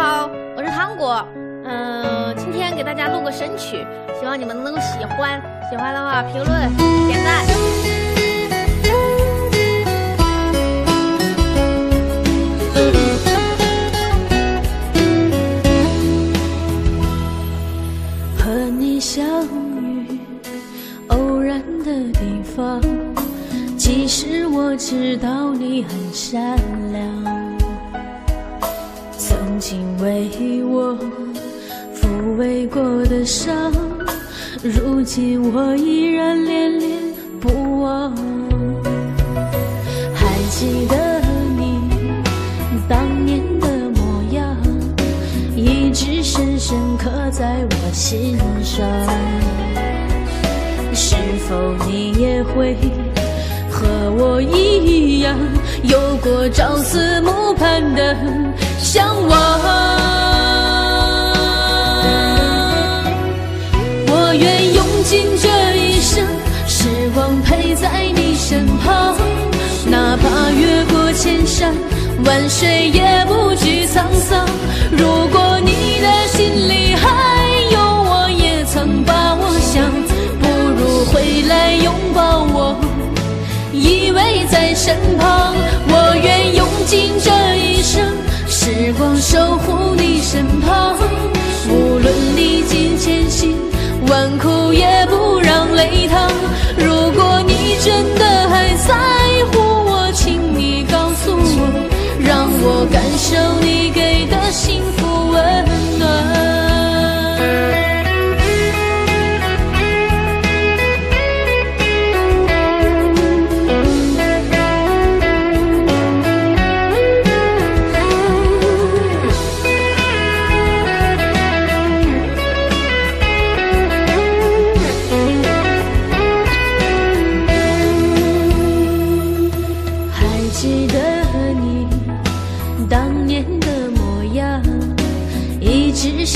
好，我是糖果，嗯，今天给大家录个神曲，希望你们能够喜欢。喜欢的话，评论点赞。和你相遇，偶然的地方，其实我知道你很善良。曾经为我抚慰过的伤，如今我依然恋恋不忘。还记得你当年的模样，一直深深刻在我心上。是否你也会和我一样，有过朝思暮盼的向往？我愿用尽这一生，时光陪在你身旁，哪怕越过千山万水，也不惧沧桑。如果身旁。我愿用尽这一生，时光守护你身旁，无论历尽千辛万苦，也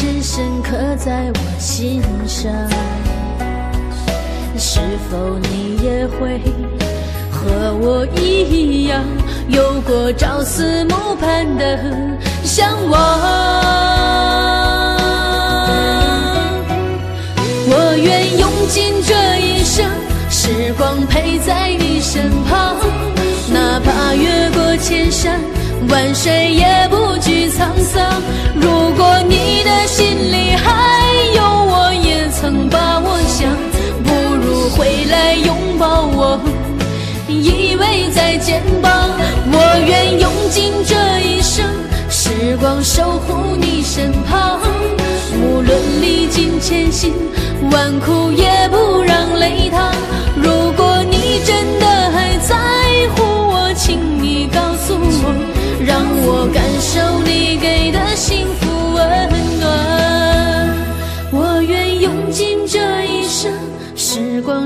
深深刻在我心上。是否你也会和我一样，有过朝思暮盼的向往？我愿用尽这一生，时光陪在你身旁，哪怕越过千山万水，也不沧桑。如果你的心里还有我，也曾把我想，不如回来拥抱我，依偎在肩膀。我愿用尽这一生，时光守护你身旁，无论历尽千辛万苦，也不让泪淌。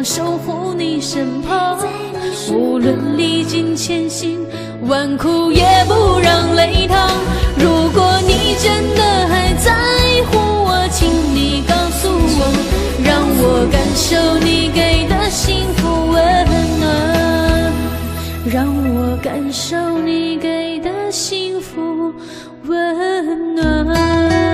守护你身旁，无论历尽千辛万苦也不让泪淌。如果你真的还在乎我，请你告诉我，让我感受你给的幸福温暖，让我感受你给的幸福温暖。